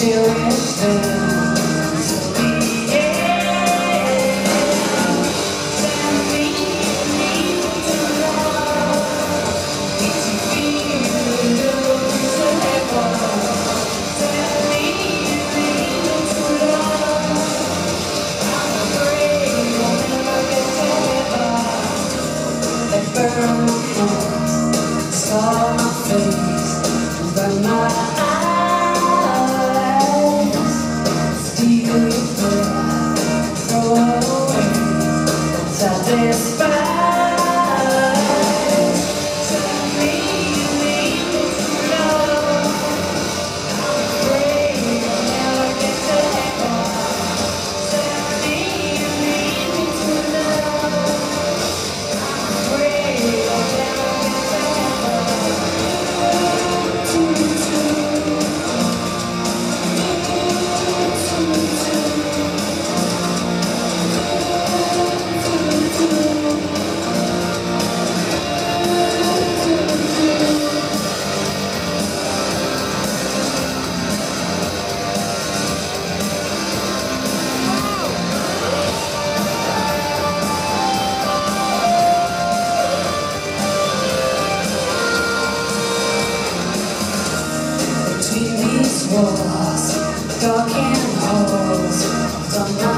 till yesterday satisfied. Your thoughts, dark and holes,